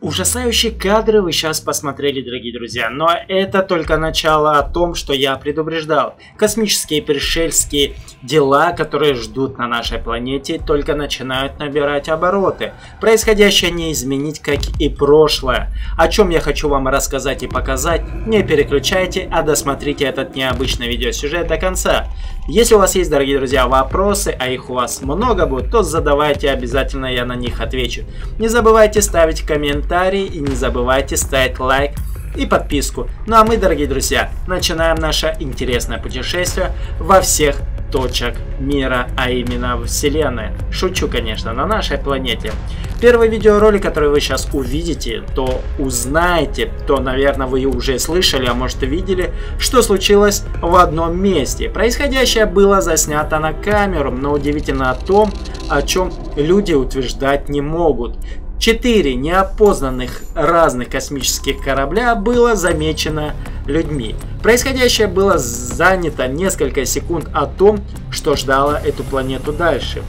ужасающие кадры вы сейчас посмотрели, дорогие друзья, но это только начало о том, что я предупреждал. Космические пришельские дела, которые ждут на нашей планете, только начинают набирать обороты. Происходящее не изменить, как и прошлое. О чем я хочу вам рассказать и показать, не переключайте, а досмотрите этот необычный видеосюжет до конца. Если у вас есть, дорогие друзья, вопросы, а их у вас много будет, то задавайте, обязательно я на них отвечу. Не забывайте ставить комментарии и не забывайте ставить лайк и подписку. Ну а мы, дорогие друзья, начинаем наше интересное путешествие во всех точек мира, а именно Вселенной. Шучу, конечно, на нашей планете. Первый видеоролик, который вы сейчас увидите, то узнаете, то, наверное, вы уже слышали, а может и видели, что случилось в одном месте. Происходящее было заснято на камеру, но удивительно о том, о чем люди утверждать не могут. Четыре неопознанных разных космических корабля было замечено людьми. Происходящее было занято несколько секунд о том, что ждало эту планету дальше.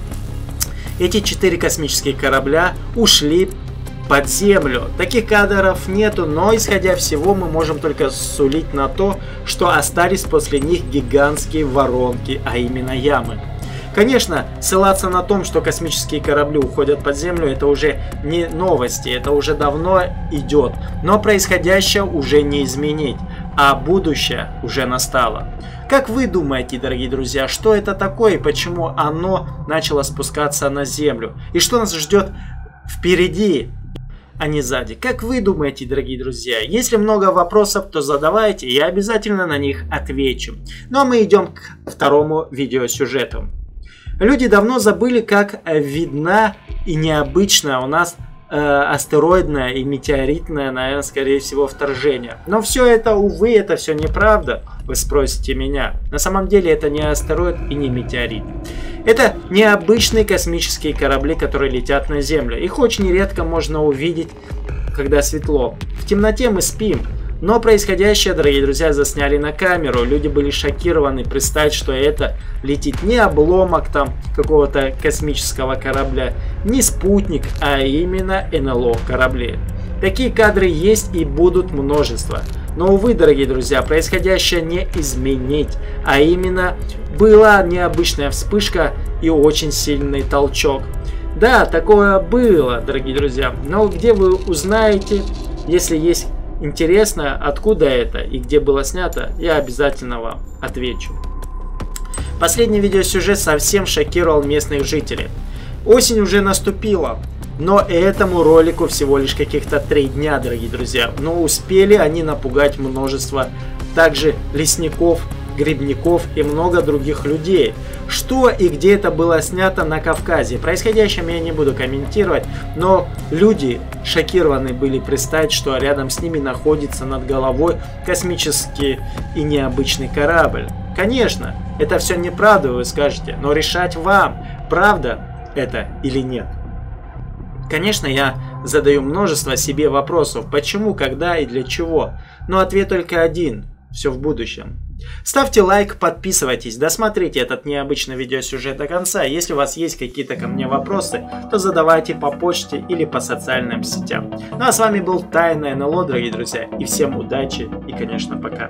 Эти четыре космические корабля ушли под землю. Таких кадров нету, но исходя всего мы можем только сулить на то, что остались после них гигантские воронки, а именно ямы. Конечно, ссылаться на том, что космические корабли уходят под землю, это уже не новости, это уже давно идет. Но происходящее уже не изменить, а будущее уже настало. Как вы думаете, дорогие друзья, что это такое и почему оно начало спускаться на землю? И что нас ждет впереди, а не сзади. Как вы думаете, дорогие друзья? Если много вопросов, то задавайте, я обязательно на них отвечу. Ну а мы идем к второму видеосюжету. Люди давно забыли, как видна и необычна у нас астероидное и метеоритное, наверное, скорее всего, вторжение. Но все это, увы, это все неправда, вы спросите меня. На самом деле это не астероид и не метеорит. Это необычные космические корабли, которые летят на Землю. Их очень редко можно увидеть, когда светло. В темноте мы спим, но происходящее, дорогие друзья, засняли на камеру. Люди были шокированы представить, что это летит не обломок там какого-то космического корабля, не спутник, а именно НЛО корабли. Такие кадры есть и будут множество. Но, увы, дорогие друзья, происходящее не изменить, а именно была необычная вспышка и очень сильный толчок. Да, такое было, дорогие друзья, но где вы узнаете, если есть интересно, откуда это и где было снято, я обязательно вам отвечу. Последний видеосюжет совсем шокировал местных жителей. Осень уже наступила, но этому ролику всего лишь каких-то три дня, дорогие друзья. Но успели они напугать множество также лесников, грибников и много других людей. Что и где это было снято на Кавказе. Происходящем я не буду комментировать, но люди шокированы были представить, что рядом с ними находится над головой космический и необычный корабль. Конечно, это все неправда, вы скажете, но решать вам, правда это или нет. Конечно, я задаю множество себе вопросов, почему, когда и для чего, но ответ только один – все в будущем. Ставьте лайк, подписывайтесь, досмотрите этот необычный видеосюжет до конца. Если у вас есть какие-то ко мне вопросы, то задавайте по почте или по социальным сетям. Ну а с вами был Тайное НЛО, дорогие друзья, и всем удачи и, конечно, пока.